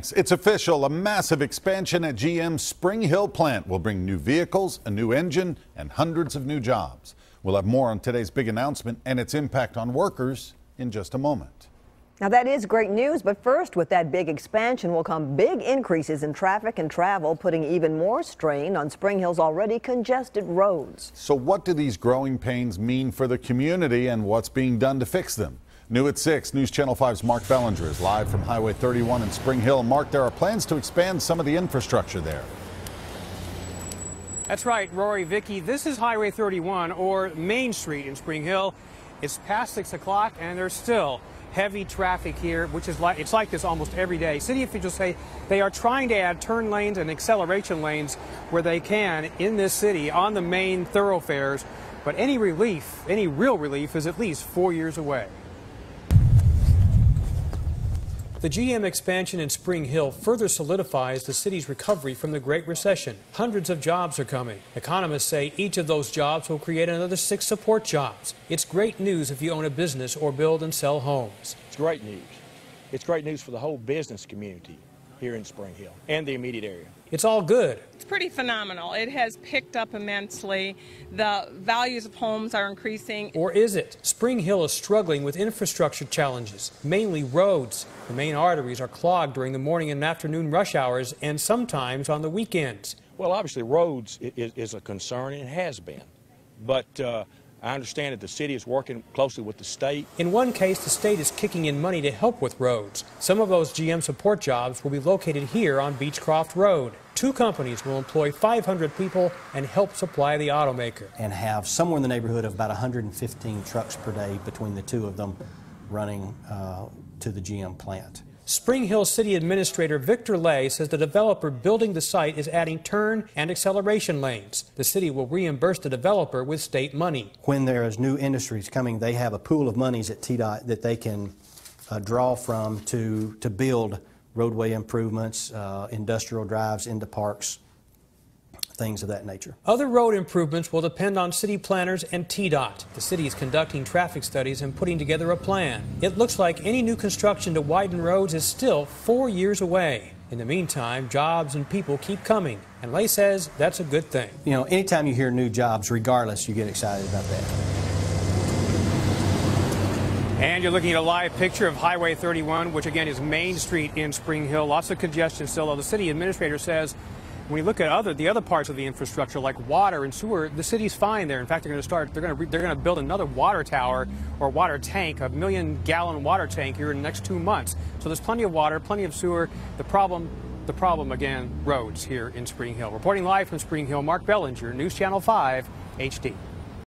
It's official. A massive expansion at GM's Spring Hill plant will bring new vehicles, a new engine, and hundreds of new jobs. We'll have more on today's big announcement and its impact on workers in just a moment. Now that is great news, but first with that big expansion will come big increases in traffic and travel, putting even more strain on Spring Hill's already congested roads. So what do these growing pains mean for the community and what's being done to fix them? New at 6, News Channel 5's Mark Bellinger is live from Highway 31 in Spring Hill. Mark, there are plans to expand some of the infrastructure there. That's right, Rhori, Vicki. This is Highway 31 or Main Street in Spring Hill. It's past 6 o'clock and there's still heavy traffic here, which is like, it's like this almost every day. City officials say they are trying to add turn lanes and acceleration lanes where they can in this city on the main thoroughfares. But any relief, any real relief, is at least four years away. The GM expansion in Spring Hill further solidifies the city's recovery from the Great Recession. Hundreds of jobs are coming. Economists say each of those jobs will create another six support jobs. It's great news if you own a business or build and sell homes. It's great news. It's great news for the whole business community here in Spring Hill and the immediate area. It's all good. It's pretty phenomenal. It has picked up immensely. The values of homes are increasing. Or is it? Spring Hill is struggling with infrastructure challenges, mainly roads. The main arteries are clogged during the morning and afternoon rush hours and sometimes on the weekends. Well, obviously, roads is, is a concern and has been. But uh, I understand that the city is working closely with the state. In one case, the state is kicking in money to help with roads. Some of those GM support jobs will be located here on Beechcroft Road. Two companies will employ 500 people and help supply the automaker. And have somewhere in the neighborhood of about 115 trucks per day between the two of them running uh, to the GM plant. Spring Hill City Administrator Victor Lay says the developer building the site is adding turn and acceleration lanes. The city will reimburse the developer with state money. When there is new industries coming, they have a pool of monies at TDOT that they can uh, draw from to, to build roadway improvements, uh, industrial drives into parks, things of that nature. Other road improvements will depend on city planners and TDOT. The city is conducting traffic studies and putting together a plan. It looks like any new construction to widen roads is still four years away. In the meantime, jobs and people keep coming, and Lay says that's a good thing. You know, anytime you hear new jobs, regardless, you get excited about that. And you're looking at a live picture of Highway 31, which again is Main Street in Spring Hill. Lots of congestion still, though the city administrator says when you look at other the other parts of the infrastructure like water and sewer, the city's fine there. In fact, they're going to start they're going to they're going to build another water tower or water tank, a million gallon water tank here in the next two months. So there's plenty of water, plenty of sewer. The problem the problem again roads here in Spring Hill. Reporting live from Spring Hill, Mark Bellinger, News Channel 5 HD.